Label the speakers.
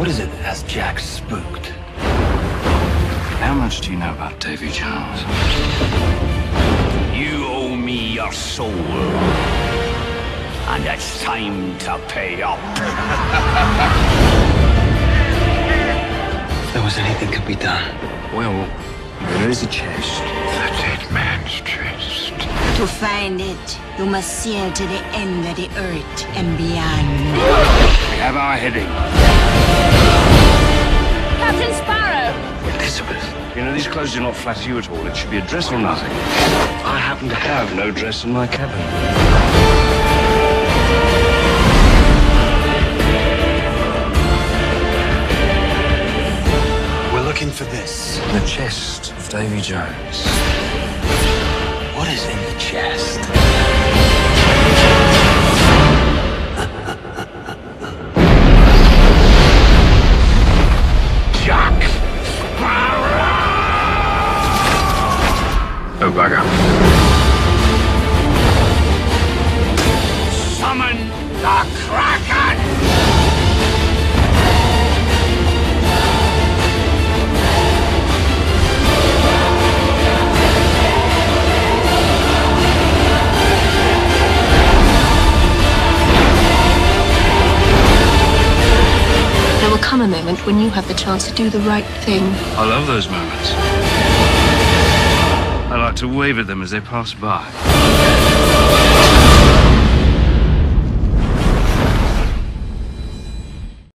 Speaker 1: What is it that has Jack spooked?
Speaker 2: How much do you know about Davy Jones?
Speaker 3: You owe me your soul. And it's time to pay up.
Speaker 1: If there was anything could be done.
Speaker 2: Well, there is a chest.
Speaker 3: The dead man's chest.
Speaker 4: To find it, you must sail to the end of the earth and beyond.
Speaker 3: We have our heading. These clothes do not flatter you at all. It should be a dress or nothing. I happen to have no dress in my cabin.
Speaker 1: We're looking for this.
Speaker 2: The chest of Davy Jones. Bugger.
Speaker 3: Summon the Kraken!
Speaker 5: There will come a moment when you have the chance to do the right thing.
Speaker 2: I love those moments. I like to wave at them as they pass by.